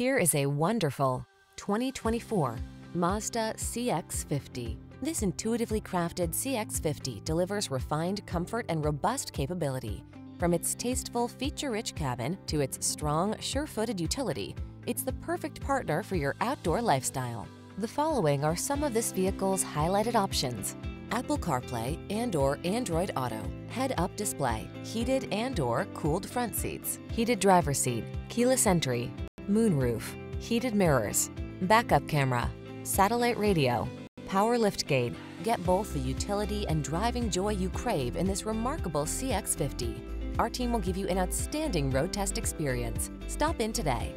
Here is a wonderful 2024 Mazda CX-50. This intuitively crafted CX-50 delivers refined comfort and robust capability. From its tasteful, feature-rich cabin to its strong, sure-footed utility, it's the perfect partner for your outdoor lifestyle. The following are some of this vehicle's highlighted options. Apple CarPlay and or Android Auto, head-up display, heated and or cooled front seats, heated driver seat, keyless entry, moonroof, heated mirrors, backup camera, satellite radio, power liftgate. Get both the utility and driving joy you crave in this remarkable CX-50. Our team will give you an outstanding road test experience. Stop in today.